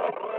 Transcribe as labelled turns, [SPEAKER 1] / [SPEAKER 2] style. [SPEAKER 1] Oh,